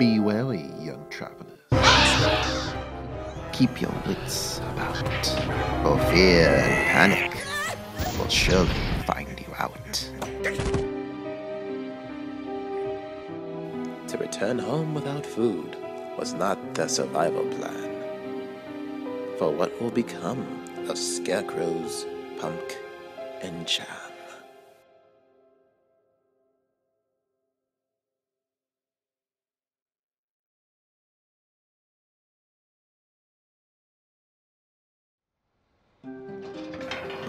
Be wary, young travelers. Keep your wits about, for fear and panic will surely find you out. To return home without food was not the survival plan. For what will become of Scarecrow's Pumpk and Cham?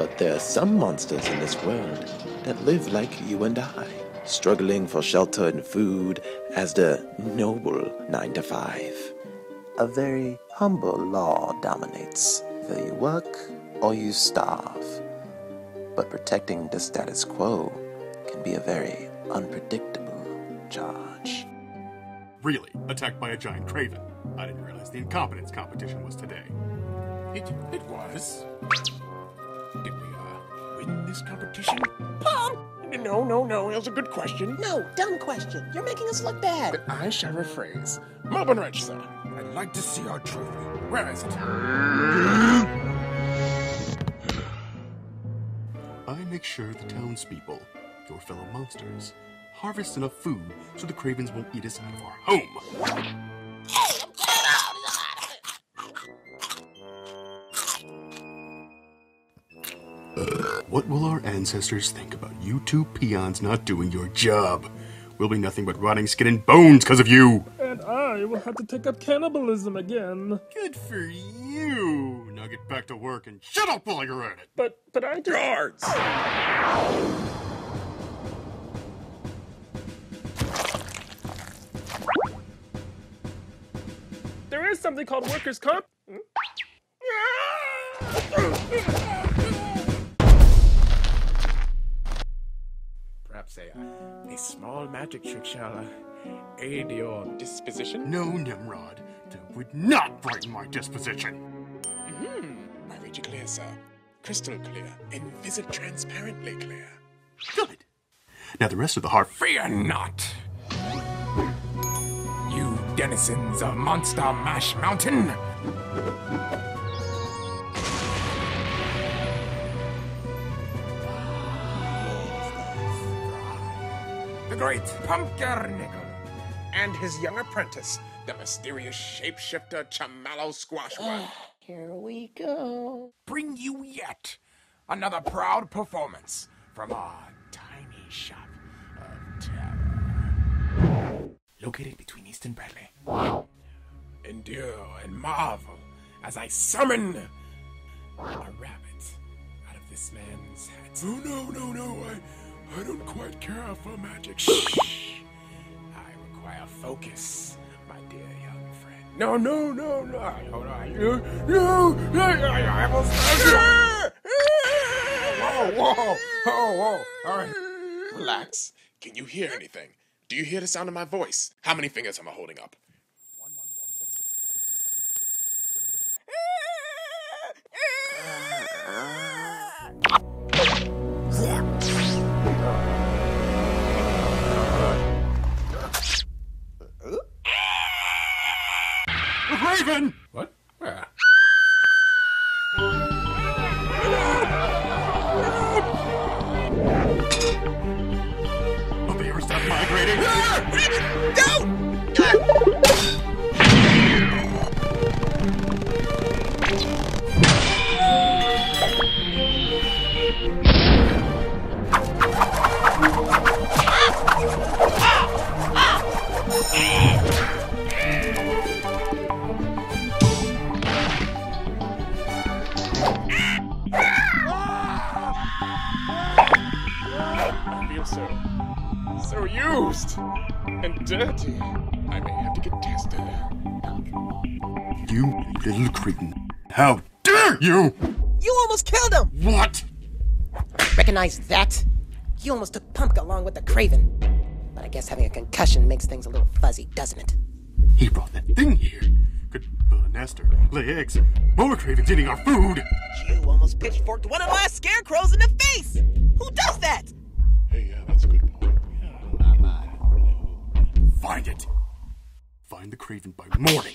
But there are some monsters in this world that live like you and I, struggling for shelter and food as the noble 9 to 5. A very humble law dominates. Either you work or you starve. But protecting the status quo can be a very unpredictable charge. Really, attacked by a giant craven. I didn't realize the incompetence competition was today. It, it was. Did we, uh, win this competition? Pom! No, no, no. It was a good question. No, dumb question. You're making us look bad. But I shall rephrase. Melbourne Wrench, sir. I'd like to see our trophy. Where is it? I make sure the townspeople, your fellow monsters, harvest enough food so the cravens won't eat us out of our home. What will our ancestors think about you two peons not doing your job? We'll be nothing but rotting skin and bones because of you! And I will have to take up cannibalism again. Good for you! Now get back to work and shut up while you're at it! But but I just Guards! there is something called workers' comp. Hmm? Perhaps a, uh, a small magic trick shall uh, aid your disposition? No, Nimrod, that would not brighten my disposition! Mm-hmm. My reach clear, sir. Crystal clear. Invisible transparently clear. Good! Now the rest of the heart. Fear not. You denizens of Monster Mash Mountain. The great Pumpkernickel. And his young apprentice, the mysterious shapeshifter Chamallow Squashwell. Here we go. Bring you yet another proud performance from our tiny shop of terror. Located between East and Bradley. Endure and marvel as I summon a rabbit out of this man's hat. Oh no, no, no, I, I don't quite care for magic. Shh! I require focus, my dear young friend. No, no, no, no. Hold on. You, you, I, I will Whoa, whoa, whoa, whoa. All right. Relax. Can you hear anything? Do you hear the sound of my voice? How many fingers am I holding up? What? Where? so used and dirty. I may have to get tested. You little cretin. How dare you! You almost killed him! What? Recognize that? You almost took Pumpkin along with the Craven. But I guess having a concussion makes things a little fuzzy, doesn't it? He brought that thing here. Could build a nest or lay eggs. More cravens eating our food! You almost pitchforked one of my scarecrows in the face! Who does that? Find it. find the Craven by morning.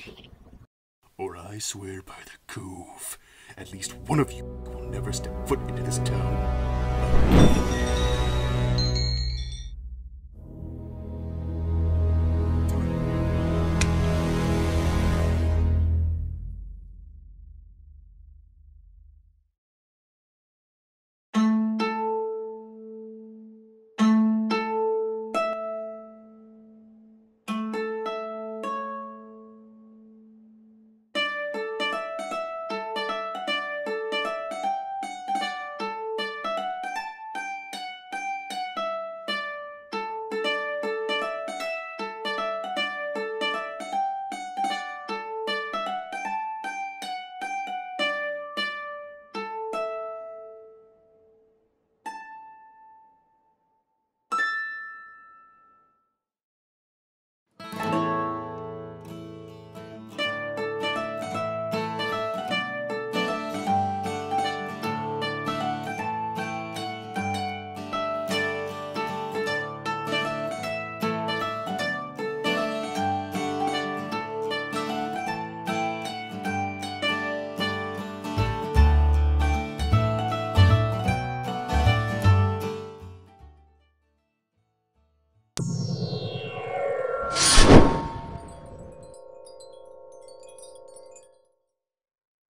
Or I swear by the Cove, at least one of you will never step foot into this town.